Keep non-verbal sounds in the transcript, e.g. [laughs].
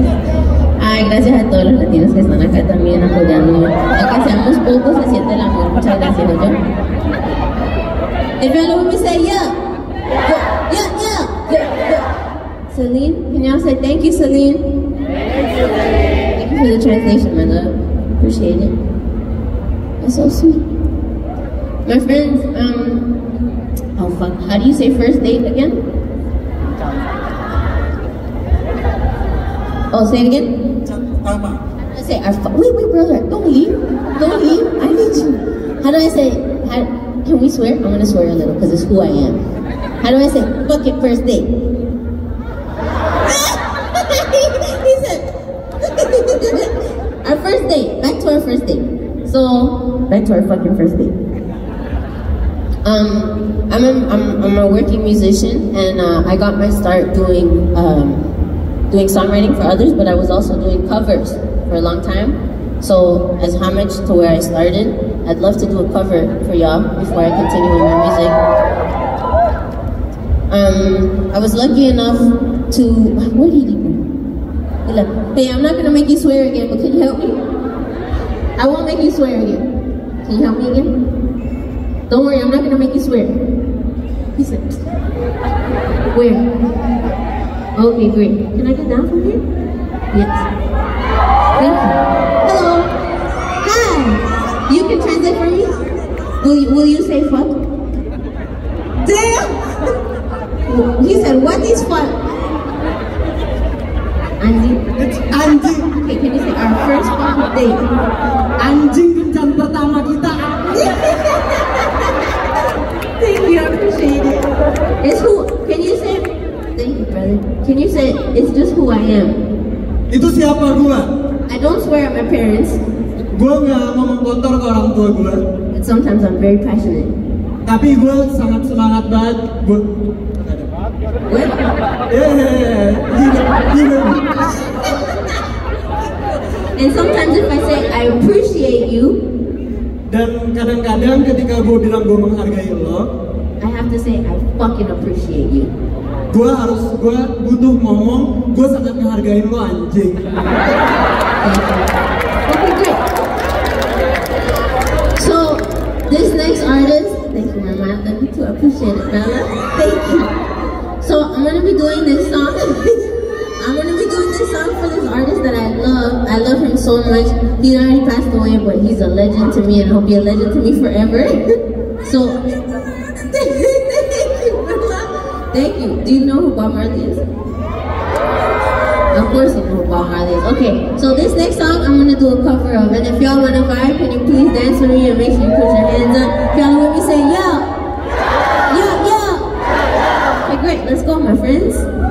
gracias. Ay, gracias a todos los latinos que están acá también apoyándome. Aunque seamos pocos, se siente el amor. Muchas gracias, ¿no? If y'all let me say yeah. Yeah, yeah, yeah, yeah. Celine, can y'all say thank you, Celine? Thank you for the translation, my love. Appreciate it. That's so sweet. My friends, um, oh fuck, how do you say first date again? Oh, say it again? I say, I fu- wait, wait, brother, don't leave, don't leave, I need you. How do I say, how, can we swear? I'm gonna swear a little, because it's who I am. How do I say, fuck it, first date? [laughs] he said, [laughs] our first date, back to our first date. So, back to our fucking first date. Um, I'm a, I'm, I'm a working musician, and uh, I got my start doing um, doing songwriting for others, but I was also doing covers for a long time. So, as homage to where I started, I'd love to do a cover for y'all before I continue with my music. Um, I was lucky enough to. Where did he go? Hey, I'm not gonna make you swear again, but can you help me? I won't make you swear again. Can you help me again? Don't worry, I'm not gonna make you swear. He said, Where? Okay, great. Can I get down from here? Yes. Thank you. Hello. Hi. You can translate for me? Will you, will you say fuck? Damn! [laughs] he said, what is fuck? Anjing. It's anjing. Okay, can you say our first fuck date? Anjing kencan pertama kita. [laughs] Thank you, I appreciate it. It's who, Can you say, it's just who I am? Itu siapa gua? I don't swear at my parents, Gua nggak ngomong kotor ke orang tua gua. but sometimes I'm very passionate. Tapi gua sangat semangat banget. Gua What? Eh, gini, gini. And sometimes if I say, I appreciate you, Dan kadang-kadang ketika gue bilang gue menghargai lo, fucking appreciate you. gue harus, gue butuh ngomong, gue sangat menghargai lo anjing. Okay, great. So, this next artist, thank you, Mama. I love you too. Appreciate it, Bella. Thank you. So, I'm gonna be doing this song. [laughs] I'm gonna be doing this song for this artist that I love. I love him so much. He already passed away, but he's a legend to me, and he'll be a legend to me forever. [laughs] so, thank you. Do you know who Bob Marley is? Of course you know who Bob Marley is. Okay, so this next song I'm gonna do a cover of, and if y'all wanna vibe, can you please dance with me and make sure you put your hands up? Y'all with me, say yeah, yeah, yeah. Okay, great. Let's go, my friends.